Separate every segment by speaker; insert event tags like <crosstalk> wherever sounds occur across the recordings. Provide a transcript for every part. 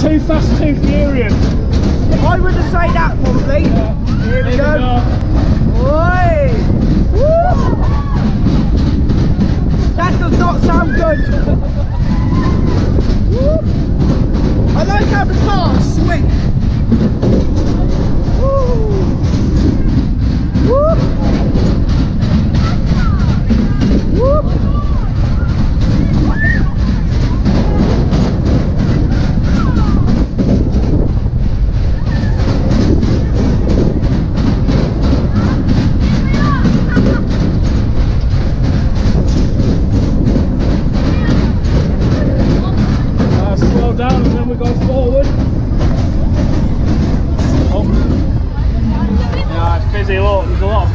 Speaker 1: too fast, too furious.
Speaker 2: I would have said that probably. Here we
Speaker 1: Here
Speaker 2: go. Woo! That does not sound good. I like how the cars swing.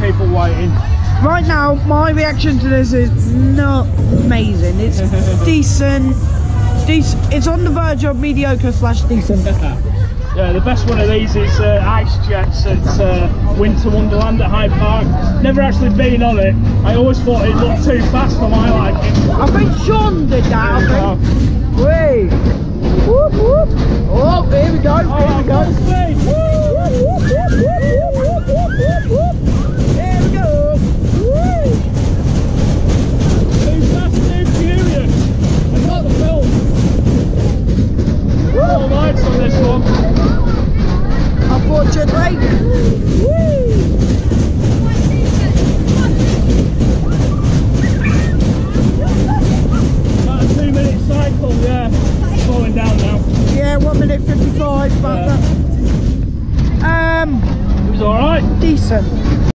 Speaker 1: People waiting.
Speaker 2: Right now, my reaction to this is not amazing. It's <laughs> decent. It's on the verge of mediocre slash decent. <laughs>
Speaker 1: Yeah, the best one of these is uh, Ice Jets at uh, Winter Wonderland at Hyde Park. Never actually been on it. I always thought it looked too fast for my liking.
Speaker 2: I think Sean did that. I think. Wait. Whoop whoop. Oh, here we go. Here we go.
Speaker 1: Alright, decent.